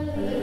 For the